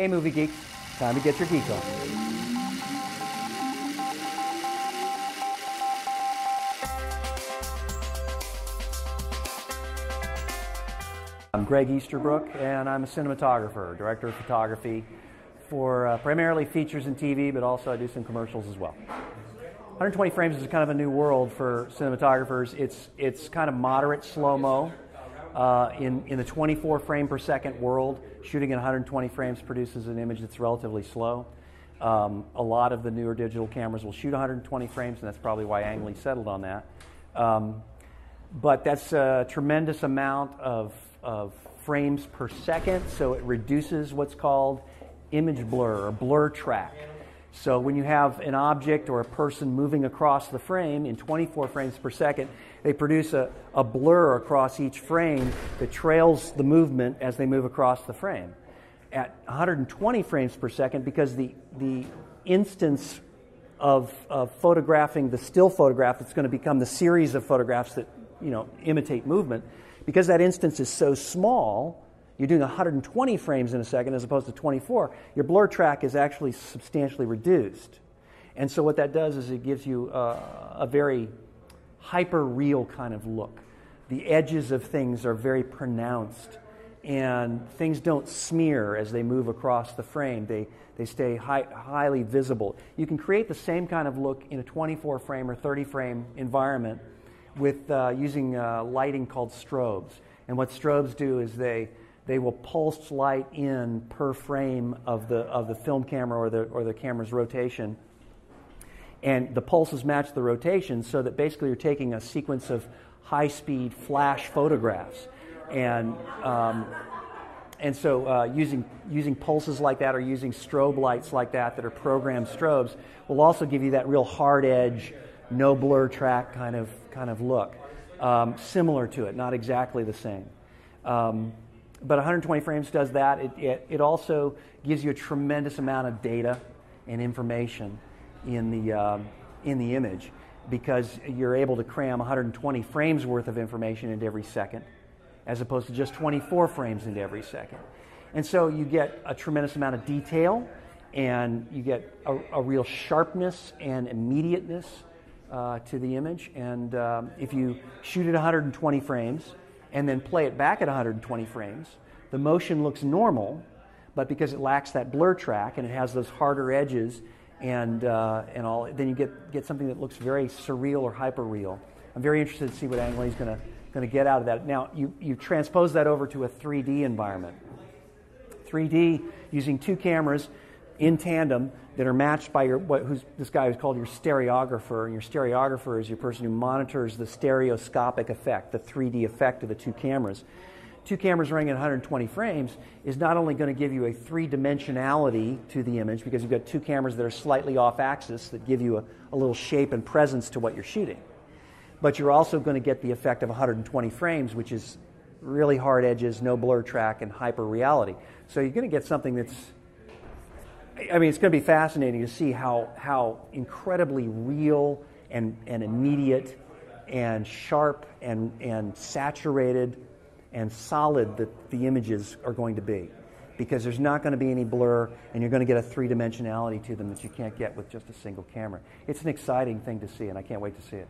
Hey, movie geeks, time to get your geek on. I'm Gregg Easterbrook, and I'm a cinematographer, director of photography for uh, primarily features and TV, but also I do some commercials as well. 120 frames is kind of a new world for cinematographers. It's it's kind of moderate slow mo. Uh, in in the 24 frame per second world, shooting at 120 frames produces an image that's relatively slow. Um, a lot of the newer digital cameras will shoot 120 frames, and that's probably why Ang Lee settled on that. Um, but that's a tremendous amount of, of frames per second, so it reduces what's called image blur or blur track. So when you have an object or a person moving across the frame in 24 frames per second, they produce a, a blur across each frame that trails the movement as they move across the frame. At 120 frames per second, because the, the instance of, of photographing the still photograph that's going to become the series of photographs that you know, imitate movement, because that instance is so small, you're doing 120 frames in a second as opposed to 24, your blur track is actually substantially reduced. And so what that does is it gives you a, a very hyper real kind of look. The edges of things are very pronounced, and things don't smear as they move across the frame. They, they stay high, highly visible. You can create the same kind of look in a 24 frame or 30 frame environment with uh, using uh, lighting called strobes. And what strobes do is they, they will pulse light in per frame of the, of the film camera or the, or the camera's rotation. And the pulses match the rotation so that basically you're taking a sequence of high speed flash photographs. And, um, and so uh, using, using pulses like that or using strobe lights like that that are programmed strobes will also give you that real hard edge no blur track kind of kind of look. Um, similar to it, not exactly the same. Um, but 120 frames does that. It, it, it, also gives you a tremendous amount of data and information in the, um, in the image because you're able to cram 120 frames worth of information into every second as opposed to just 24 frames into every second. And so you get a tremendous amount of detail and you get a, a real sharpness and immediateness uh, to the image. And um, if you shoot at 120 frames and then play it back at 120 frames, the motion looks normal, but because it lacks that blur track and it has those harder edges and, uh, and all, then you get, get something that looks very surreal or hyper real. I'm very interested to see what Ang Lee is going to get out of that. Now, you, you transpose that over to a 3D environment. 3D using two cameras in tandem that are matched by your what who's this guy who's called your stereographer and your stereographer is your person who monitors the stereoscopic effect the 3d effect of the two cameras. Two cameras running at 120 frames is not only going to give you a three dimensionality to the image because you've got two cameras that are slightly off axis that give you a, a little shape and presence to what you're shooting. But you're also going to get the effect of 120 frames which is really hard edges no blur track and hyper reality so you're going to get something that's I mean, it's going to be fascinating to see how, how incredibly real and, and immediate and sharp and, and saturated and solid that the images are going to be. Because there's not going to be any blur, and you're going to get a three dimensionality to them that you can't get with just a single camera. It's an exciting thing to see, and I can't wait to see it.